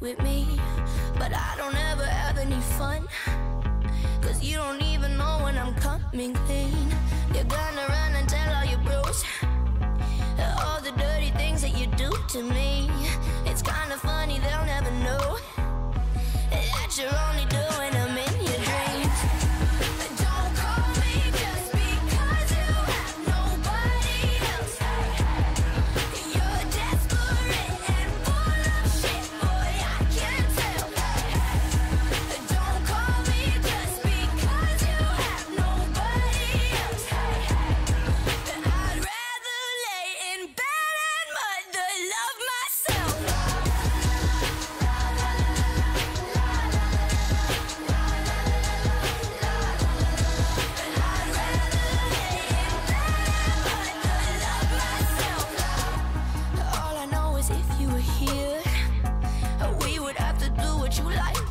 with me But I don't ever have any fun. Cause you don't even know when I'm coming clean. You're gonna run and tell all your bros All the dirty things that you do to me.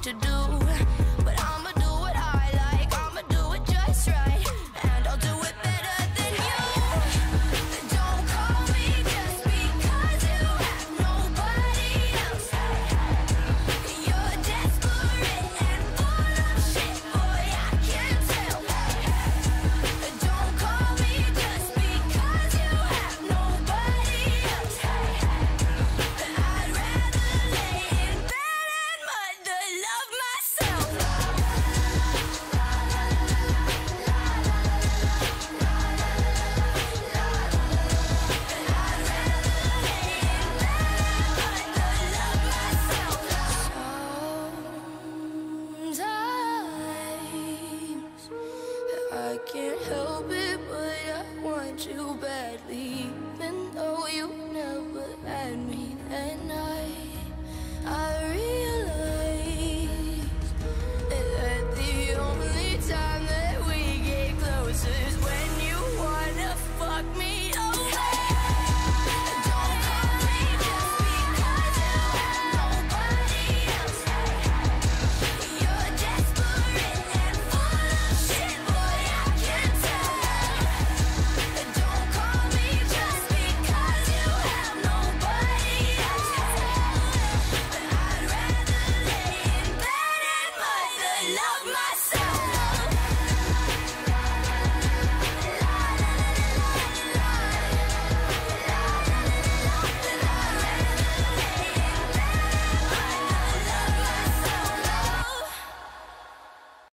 to do. you back.